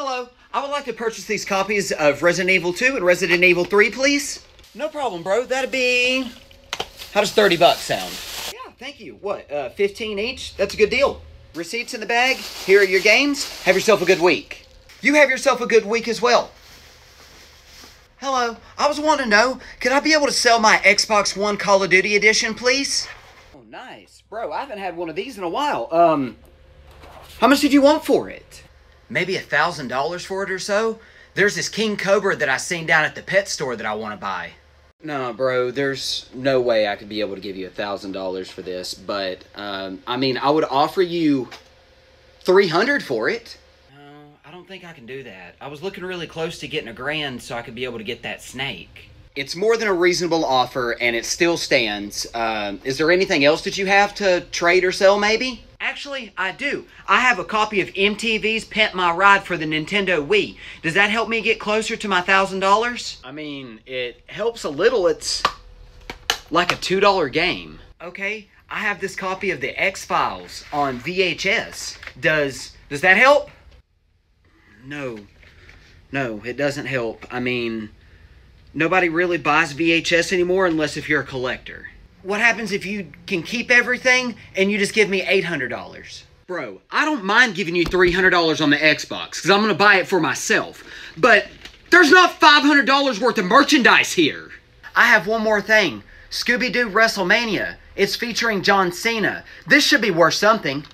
Hello, I would like to purchase these copies of Resident Evil 2 and Resident Evil 3, please. No problem, bro. That'd be. How does 30 bucks sound? Yeah, thank you. What, uh, 15 each? That's a good deal. Receipts in the bag. Here are your games. Have yourself a good week. You have yourself a good week as well. Hello, I was wanting to know, could I be able to sell my Xbox One Call of Duty edition, please? Oh, nice. Bro, I haven't had one of these in a while. Um, how much did you want for it? Maybe a thousand dollars for it or so? There's this King Cobra that I seen down at the pet store that I want to buy. No, bro, there's no way I could be able to give you a thousand dollars for this, but um, I mean, I would offer you three hundred for it. No, I don't think I can do that. I was looking really close to getting a grand so I could be able to get that snake. It's more than a reasonable offer, and it still stands. Um, is there anything else that you have to trade or sell, maybe? Actually, I do. I have a copy of MTV's Pimp My Ride for the Nintendo Wii. Does that help me get closer to my thousand dollars? I mean, it helps a little. It's like a two dollar game. Okay, I have this copy of the X Files on VHS. Does does that help? No, no, it doesn't help. I mean, nobody really buys VHS anymore unless if you're a collector. What happens if you can keep everything and you just give me $800? Bro, I don't mind giving you $300 on the Xbox because I'm going to buy it for myself. But there's not $500 worth of merchandise here. I have one more thing Scooby Doo WrestleMania. It's featuring John Cena. This should be worth something.